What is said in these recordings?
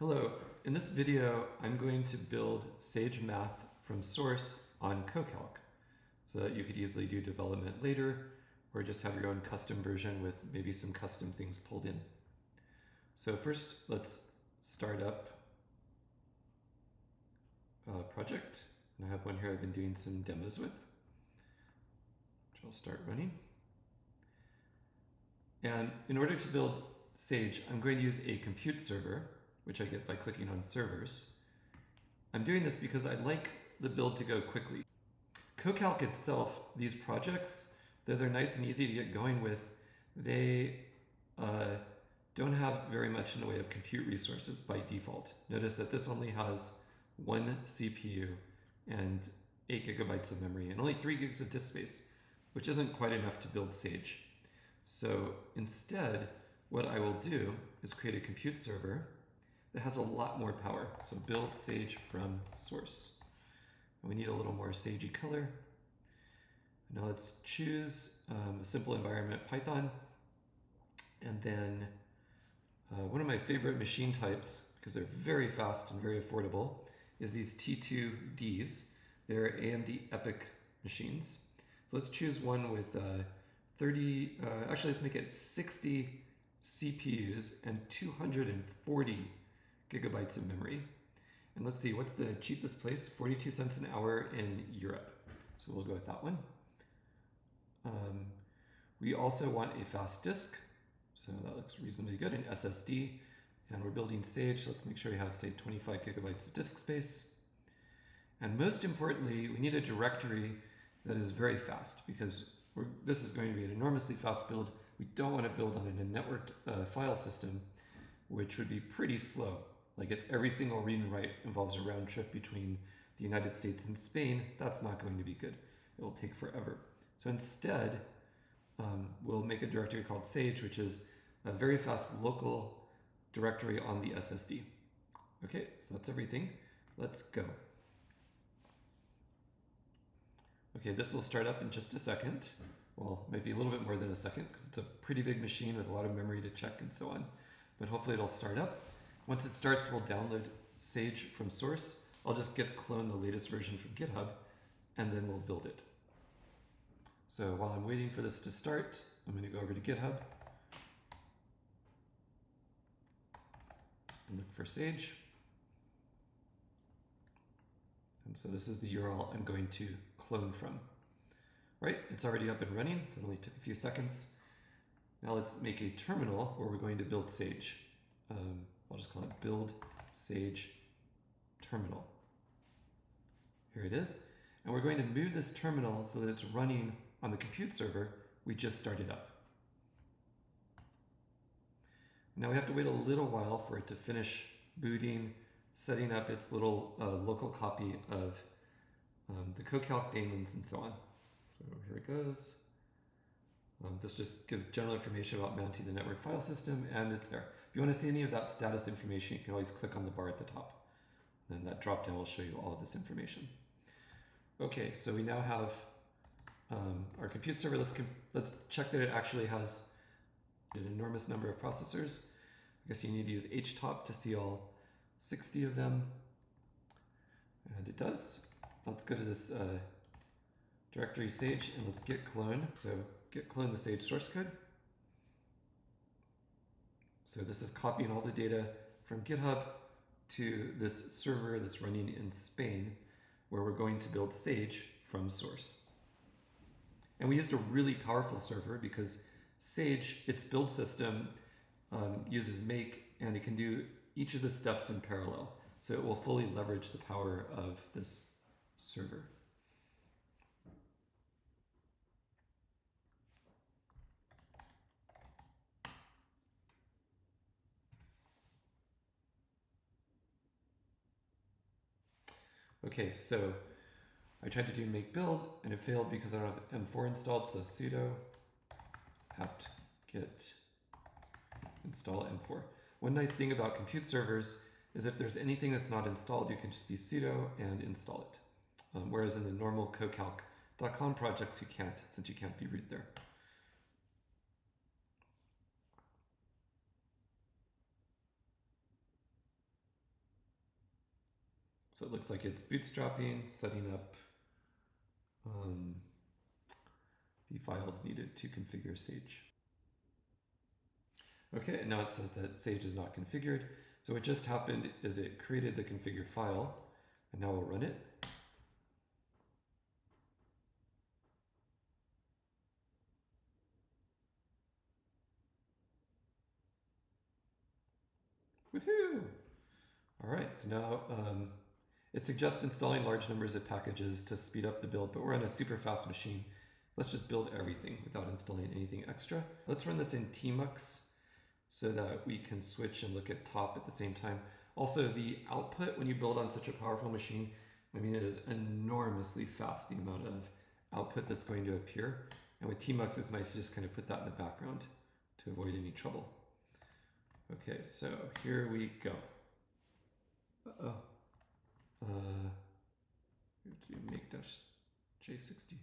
Hello, in this video I'm going to build Sage Math from source on CoCalc so that you could easily do development later or just have your own custom version with maybe some custom things pulled in. So first let's start up a project and I have one here I've been doing some demos with which I'll start running. And in order to build Sage, I'm going to use a compute server which I get by clicking on servers. I'm doing this because I'd like the build to go quickly. CoCalc itself, these projects, though they're nice and easy to get going with, they uh, don't have very much in the way of compute resources by default. Notice that this only has one CPU and 8 gigabytes of memory and only 3 gigs of disk space, which isn't quite enough to build Sage. So instead, what I will do is create a compute server that has a lot more power. So build Sage from source. We need a little more sagey color. Now let's choose um, a simple environment, Python. And then uh, one of my favorite machine types, because they're very fast and very affordable, is these T2Ds. They're AMD EPYC machines. So let's choose one with uh, 30, uh, actually let's make it 60 CPUs and 240 gigabytes of memory. And let's see, what's the cheapest place? 42 cents an hour in Europe. So we'll go with that one. Um, we also want a fast disk. So that looks reasonably good, an SSD. And we're building Sage, so let's make sure we have, say, 25 gigabytes of disk space. And most importantly, we need a directory that is very fast because this is going to be an enormously fast build. We don't want to build on a networked uh, file system, which would be pretty slow. Like if every single read and write involves a round trip between the United States and Spain, that's not going to be good. It will take forever. So instead, um, we'll make a directory called Sage, which is a very fast local directory on the SSD. Okay, so that's everything. Let's go. Okay, this will start up in just a second. Well, maybe a little bit more than a second because it's a pretty big machine with a lot of memory to check and so on. But hopefully it'll start up. Once it starts, we'll download Sage from source. I'll just git clone the latest version from GitHub, and then we'll build it. So while I'm waiting for this to start, I'm going to go over to GitHub and look for Sage. And so this is the URL I'm going to clone from. Right, it's already up and running. It only took a few seconds. Now let's make a terminal where we're going to build Sage. Um, I'll just call it build sage terminal. Here it is. And we're going to move this terminal so that it's running on the compute server we just started up. Now we have to wait a little while for it to finish booting, setting up its little uh, local copy of um, the CoCalc daemons and so on. So here it goes. Um, this just gives general information about mounting the network file system and it's there. If you want to see any of that status information, you can always click on the bar at the top. And that drop down will show you all of this information. Okay, so we now have um, our compute server. Let's, let's check that it actually has an enormous number of processors. I guess you need to use htop to see all 60 of them. And it does. Let's go to this uh, directory sage and let's git clone. So git clone the sage source code. So this is copying all the data from GitHub to this server that's running in Spain, where we're going to build Sage from source. And we used a really powerful server because Sage, its build system, um, uses make and it can do each of the steps in parallel. So it will fully leverage the power of this server. Okay, so I tried to do make build and it failed because I don't have M4 installed, so sudo apt get install M4. One nice thing about compute servers is if there's anything that's not installed, you can just be sudo and install it. Um, whereas in the normal cocalc.com projects, you can't, since you can't be root there. So it looks like it's bootstrapping, setting up um, the files needed to configure Sage. Okay, and now it says that Sage is not configured. So what just happened is it created the configure file, and now we'll run it. Woohoo! All right, so now um, it suggests installing large numbers of packages to speed up the build, but we're on a super fast machine. Let's just build everything without installing anything extra. Let's run this in tmux so that we can switch and look at top at the same time. Also, the output when you build on such a powerful machine, I mean, it is enormously fast, the amount of output that's going to appear. And with tmux, it's nice to just kind of put that in the background to avoid any trouble. Okay, so here we go. Uh oh. Uh, make dash J60.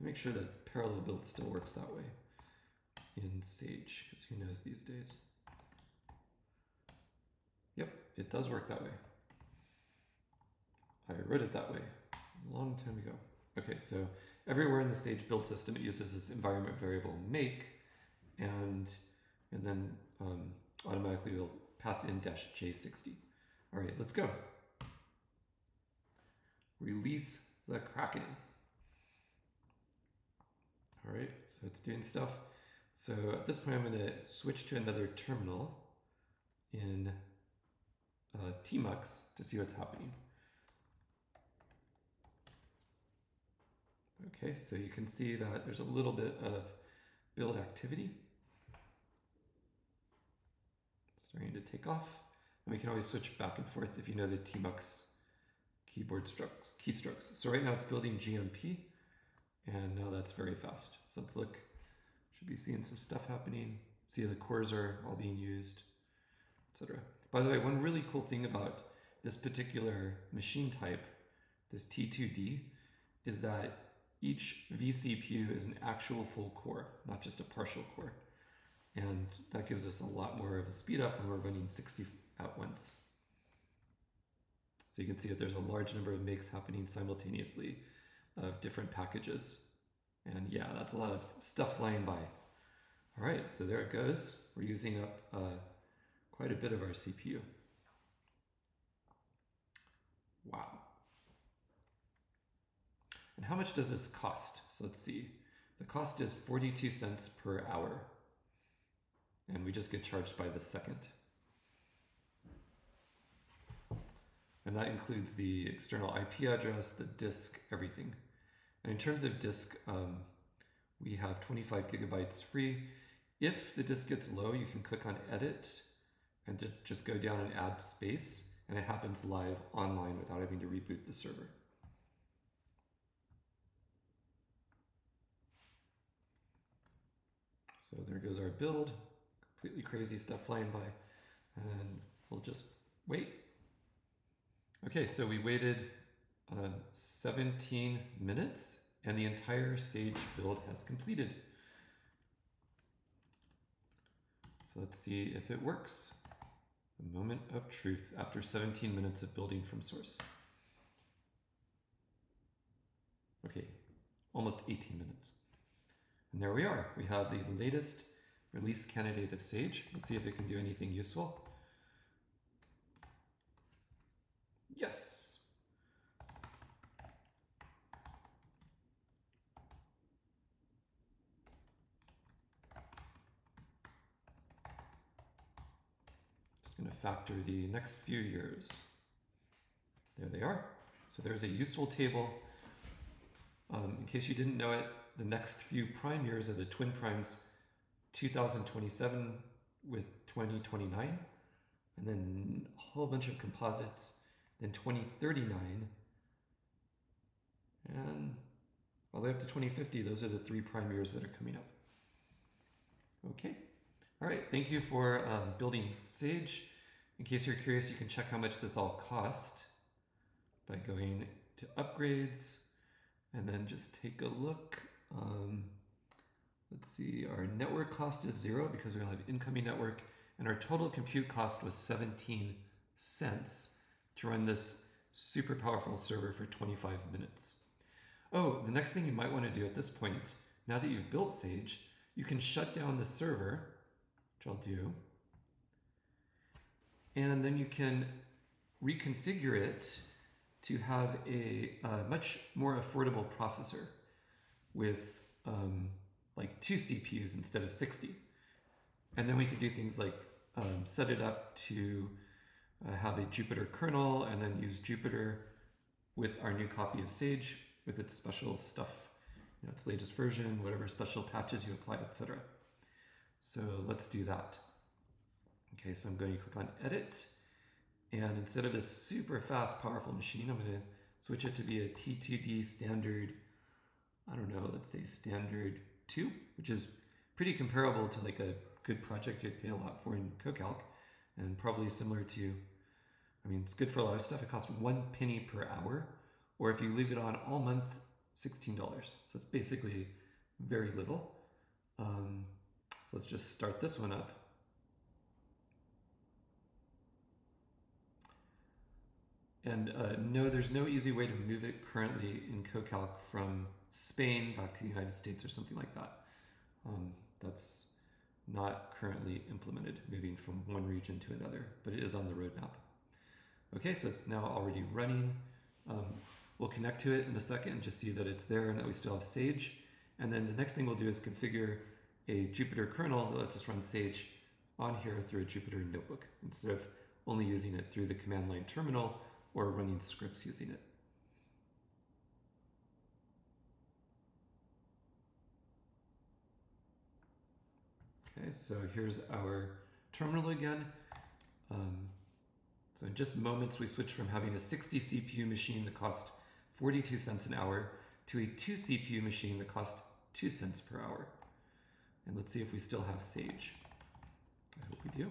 Make sure that parallel build still works that way in Sage, because who knows these days. Yep, it does work that way. I wrote it that way a long time ago. Okay, so everywhere in the Sage build system, it uses this environment variable make, and and then um, automatically will pass in dash J60. All right, let's go. Release the Kraken. All right, so it's doing stuff. So at this point, I'm going to switch to another terminal in uh, tmux to see what's happening. Okay, so you can see that there's a little bit of build activity starting to take off. And we can always switch back and forth if you know the tmux keyboard strokes, keystrokes. So right now it's building GMP, and now that's very fast. So let's look, should be seeing some stuff happening. See the cores are all being used, etc. By the way, one really cool thing about this particular machine type, this T2D, is that each vCPU is an actual full core, not just a partial core. And that gives us a lot more of a speed up when we're running 60 at once. So you can see that there's a large number of makes happening simultaneously of different packages. And yeah, that's a lot of stuff flying by. All right, so there it goes. We're using up uh, quite a bit of our CPU. Wow. And how much does this cost? So let's see. The cost is 42 cents per hour. And we just get charged by the second. And that includes the external IP address, the disk, everything. And in terms of disk, um, we have 25 gigabytes free. If the disk gets low, you can click on edit and just go down and add space and it happens live online without having to reboot the server. So there goes our build, completely crazy stuff flying by and we'll just wait Okay, so we waited uh, 17 minutes and the entire Sage build has completed. So let's see if it works. A moment of truth after 17 minutes of building from source. Okay, almost 18 minutes. And there we are. We have the latest release candidate of Sage. Let's see if it can do anything useful. Yes. Just going to factor the next few years. There they are. So there's a useful table. Um, in case you didn't know it, the next few prime years are the twin primes 2027 with 2029, and then a whole bunch of composites then 2039, and all the way up to 2050. Those are the three prime years that are coming up. Okay. All right. Thank you for um, building Sage. In case you're curious, you can check how much this all cost by going to upgrades and then just take a look. Um, let's see, our network cost is zero because we don't have incoming network and our total compute cost was 17 cents to run this super powerful server for 25 minutes. Oh, the next thing you might want to do at this point, now that you've built Sage, you can shut down the server, which I'll do, and then you can reconfigure it to have a, a much more affordable processor with um, like two CPUs instead of 60. And then we could do things like um, set it up to have a Jupyter kernel and then use Jupyter with our new copy of Sage with its special stuff, you know, its latest version, whatever special patches you apply, etc. So let's do that. Okay, so I'm going to click on edit and instead of this super fast, powerful machine, I'm going to switch it to be a T2D standard, I don't know, let's say standard 2, which is pretty comparable to like a good project you'd pay a lot for in CoCalc and probably similar to, I mean, it's good for a lot of stuff. It costs one penny per hour, or if you leave it on all month, $16. So it's basically very little. Um, so let's just start this one up. And uh, no, there's no easy way to move it currently in CoCalc from Spain back to the United States or something like that. Um, that's not currently implemented, moving from one region to another, but it is on the roadmap. Okay, so it's now already running. Um, we'll connect to it in a second and just see that it's there and that we still have Sage. And then the next thing we'll do is configure a Jupyter kernel that lets us run Sage on here through a Jupyter notebook instead of only using it through the command line terminal or running scripts using it. Okay, so here's our terminal again. Um, so in just moments, we switch from having a 60 CPU machine that cost 42 cents an hour to a 2 CPU machine that cost 2 cents per hour. And let's see if we still have Sage. I hope we do.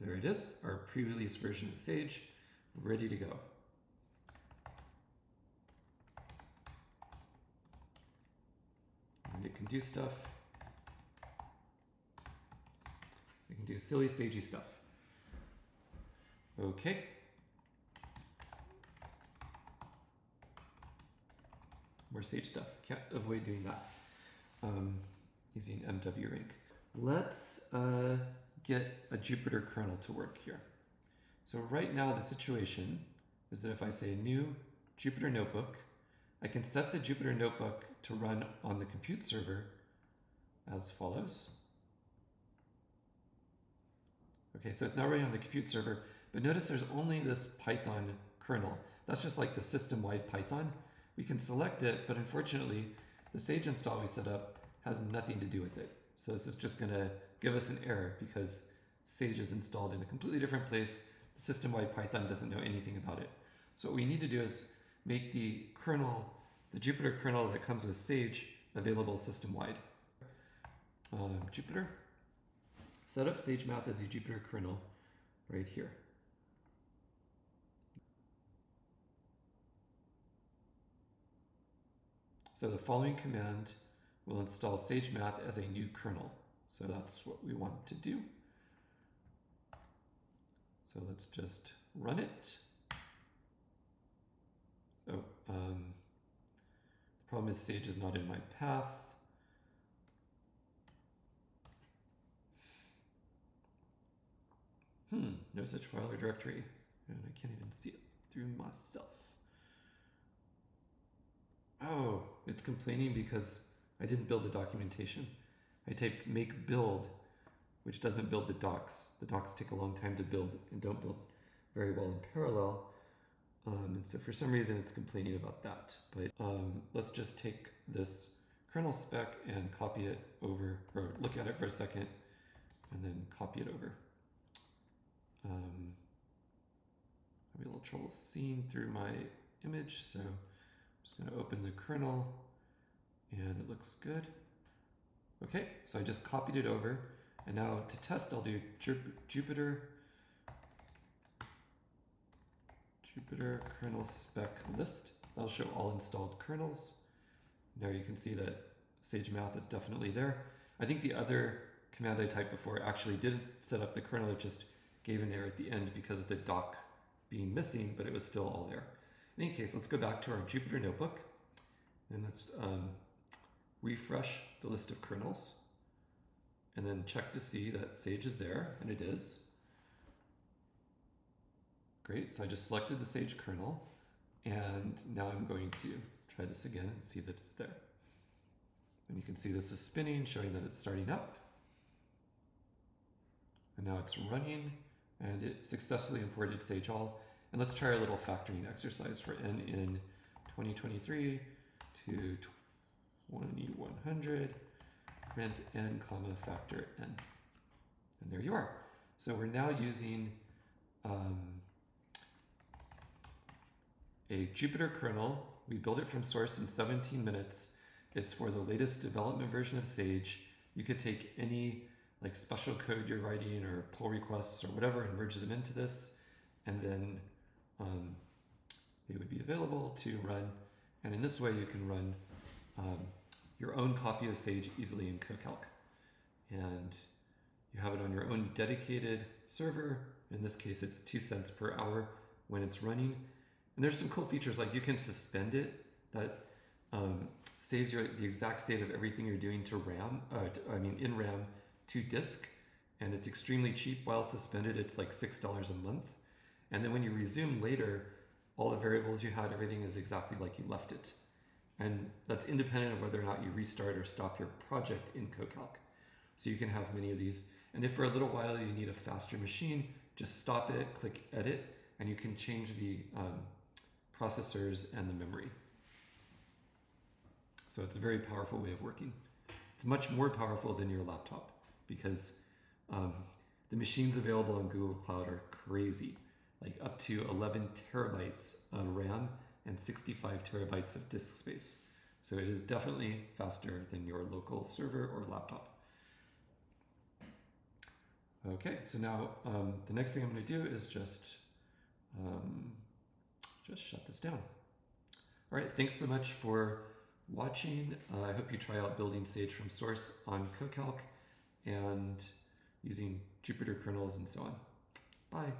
There it is, our pre-release version of Sage, ready to go. And it can do stuff. We can do silly, sagey stuff. Okay. More Sage stuff. Can't avoid doing that. Um, using MWRank. Let's uh, get a Jupyter kernel to work here. So right now the situation is that if I say new Jupyter notebook, I can set the Jupyter notebook to run on the compute server as follows. Okay, so it's now running on the compute server, but notice there's only this Python kernel. That's just like the system-wide Python. We can select it, but unfortunately, the Sage install we set up has nothing to do with it. So this is just gonna give us an error because Sage is installed in a completely different place. The system-wide Python doesn't know anything about it. So what we need to do is make the kernel, the Jupyter kernel that comes with Sage, available system-wide. Um, Jupyter, set up SageMath as a Jupyter kernel right here. So the following command will install SageMath as a new kernel. So that's what we want to do. So let's just run it. So um, problem is Sage is not in my path. Hmm, no such file or directory. And I can't even see it through myself. Oh, it's complaining because I didn't build the documentation. I typed make build, which doesn't build the docs. The docs take a long time to build and don't build very well in parallel. Um, and so for some reason it's complaining about that. But um, let's just take this kernel spec and copy it over, or look at it for a second, and then copy it over. Um, have a little trouble seeing through my image, so I'm just going to open the kernel, and it looks good. Okay, so I just copied it over. And now to test, I'll do Jupyter, Jupyter kernel spec list. That'll show all installed kernels. Now you can see that SageMath is definitely there. I think the other command I typed before actually did set up the kernel. It just gave an error at the end because of the doc being missing, but it was still all there. In any case, let's go back to our Jupyter notebook and let's um, refresh the list of kernels and then check to see that Sage is there, and it is. Great, so I just selected the Sage kernel, and now I'm going to try this again and see that it's there. And you can see this is spinning, showing that it's starting up. And now it's running, and it successfully imported Sage All. And let's try our little factoring exercise for n in 2023 to 2100 print n comma factor n. And there you are. So we're now using um, a Jupyter kernel. We build it from source in 17 minutes. It's for the latest development version of Sage. You could take any like special code you're writing or pull requests or whatever and merge them into this. And then um, they would be available to run. And in this way, you can run um, your own copy of Sage easily in CoCalc. And you have it on your own dedicated server. In this case, it's two cents per hour when it's running. And there's some cool features like you can suspend it that um, saves your the exact state of everything you're doing to RAM, uh, to, I mean in RAM to disk. And it's extremely cheap while suspended. It's like $6 a month. And then when you resume later, all the variables you had, everything is exactly like you left it. And that's independent of whether or not you restart or stop your project in CoCalc. So you can have many of these. And if for a little while you need a faster machine, just stop it, click edit, and you can change the um, processors and the memory. So it's a very powerful way of working. It's much more powerful than your laptop because um, the machines available on Google Cloud are crazy, like up to 11 terabytes of RAM and 65 terabytes of disk space. So it is definitely faster than your local server or laptop. Okay, so now um, the next thing I'm going to do is just um, just shut this down. All right, thanks so much for watching. Uh, I hope you try out building Sage from source on CoCalc and using Jupyter kernels and so on. Bye.